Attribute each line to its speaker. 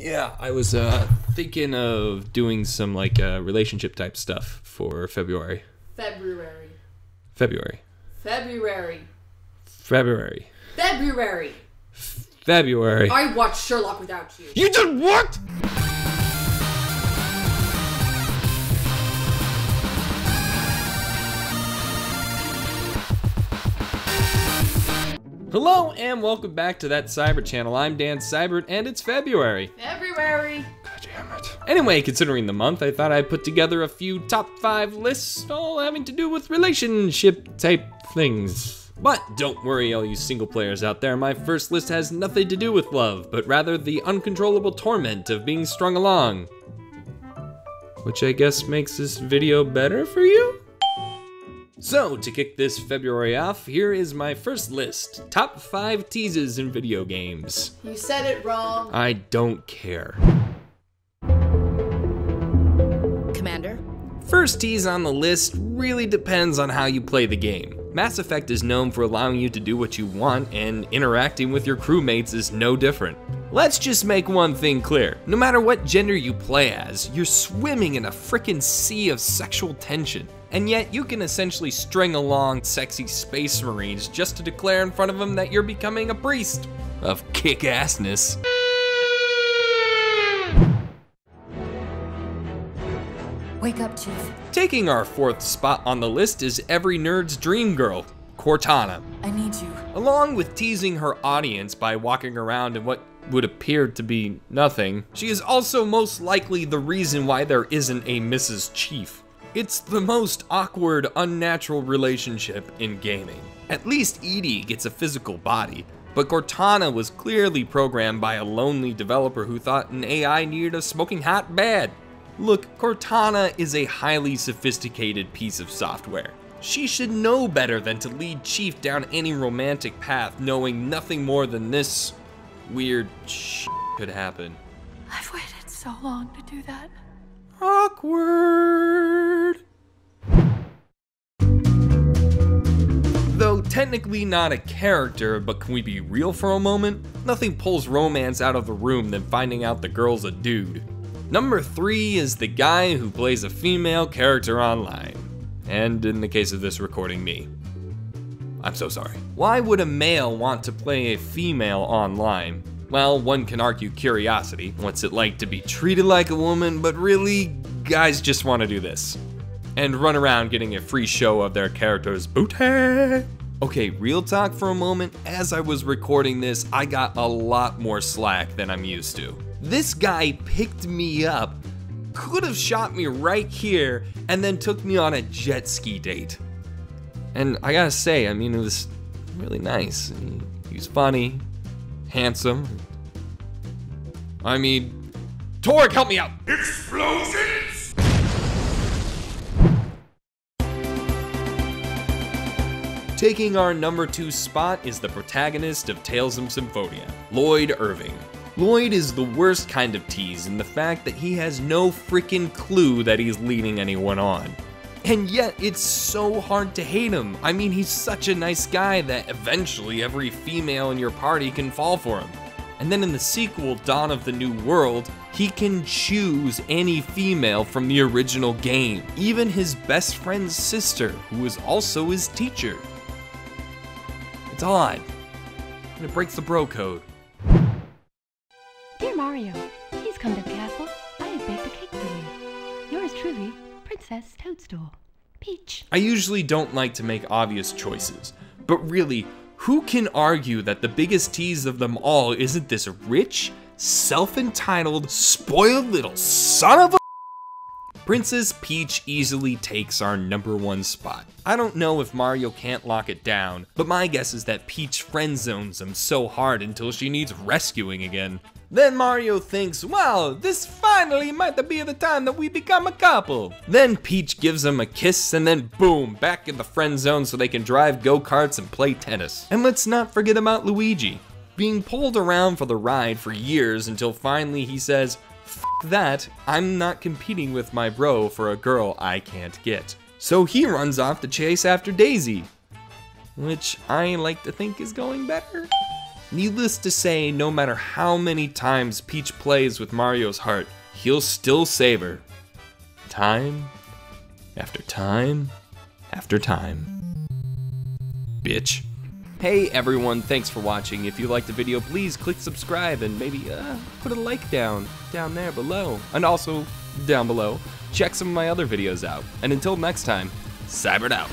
Speaker 1: Yeah, I was uh, thinking of doing some like uh, relationship type stuff for February.
Speaker 2: February.
Speaker 1: February.
Speaker 2: February.
Speaker 1: February.
Speaker 2: February.
Speaker 1: February.
Speaker 2: I watched Sherlock without you.
Speaker 1: You did what? Hello and welcome back to that Cybert channel. I'm Dan Cybert and it's February.
Speaker 2: February.
Speaker 1: God damn it. Anyway, considering the month, I thought I'd put together a few top five lists, all having to do with relationship type things. But don't worry, all you single players out there, my first list has nothing to do with love, but rather the uncontrollable torment of being strung along. Which I guess makes this video better for you? So, to kick this February off, here is my first list top 5 teases in video games.
Speaker 2: You said it wrong.
Speaker 1: I don't care.
Speaker 3: Commander?
Speaker 1: First tease on the list really depends on how you play the game. Mass Effect is known for allowing you to do what you want, and interacting with your crewmates is no different. Let's just make one thing clear. No matter what gender you play as, you're swimming in a frickin' sea of sexual tension. And yet, you can essentially string along sexy space marines just to declare in front of them that you're becoming a priest of kick assness.
Speaker 3: Wake up, Chief.
Speaker 1: Taking our fourth spot on the list is every nerd's dream girl, Cortana.
Speaker 3: I need you.
Speaker 1: Along with teasing her audience by walking around in what would appear to be nothing, she is also most likely the reason why there isn't a Mrs. Chief. It's the most awkward, unnatural relationship in gaming. At least EDI gets a physical body, but Cortana was clearly programmed by a lonely developer who thought an AI needed a smoking hot bed. Look, Cortana is a highly sophisticated piece of software. She should know better than to lead Chief down any romantic path knowing nothing more than this weird sh could happen.
Speaker 3: I've waited so long to do that.
Speaker 1: Awkward. Though technically not a character, but can we be real for a moment? Nothing pulls romance out of the room than finding out the girl's a dude. Number three is the guy who plays a female character online. And in the case of this recording, me. I'm so sorry. Why would a male want to play a female online? Well, one can argue curiosity. What's it like to be treated like a woman, but really, guys just want to do this. And run around getting a free show of their character's booty. Okay, real talk for a moment. As I was recording this, I got a lot more slack than I'm used to. This guy picked me up, could have shot me right here, and then took me on a jet ski date. And I gotta say, I mean, it was really nice. He, he was funny, handsome. I mean, Torg, help me out!
Speaker 4: Explosions!
Speaker 1: Taking our number two spot is the protagonist of Tales of Symphonia, Lloyd Irving. Lloyd is the worst kind of tease in the fact that he has no freaking clue that he's leading anyone on. And yet, it's so hard to hate him. I mean, he's such a nice guy that eventually every female in your party can fall for him. And then in the sequel, Dawn of the New World, he can choose any female from the original game, even his best friend's sister, who is also his teacher. It's odd. And it breaks the bro code.
Speaker 5: Dear Mario, please come to the castle. I have baked a cake for you. Yours truly, Princess Toadstool. Peach.
Speaker 1: I usually don't like to make obvious choices, but really, who can argue that the biggest tease of them all isn't this rich, self entitled, spoiled little son of a. Princess Peach easily takes our number one spot. I don't know if Mario can't lock it down, but my guess is that Peach friend zones him so hard until she needs rescuing again. Then Mario thinks, wow, this finally might be the time that we become a couple. Then Peach gives him a kiss and then boom, back in the friend zone so they can drive go-karts and play tennis. And let's not forget about Luigi. Being pulled around for the ride for years until finally he says, that, I'm not competing with my bro for a girl I can't get. So he runs off to chase after Daisy. Which I like to think is going better. Needless to say, no matter how many times Peach plays with Mario's heart, he'll still save her. Time after time after time. Bitch. Hey everyone, thanks for watching. If you liked the video, please click subscribe and maybe uh, put a like down, down there below. And also, down below, check some of my other videos out. And until next time, Cybert out.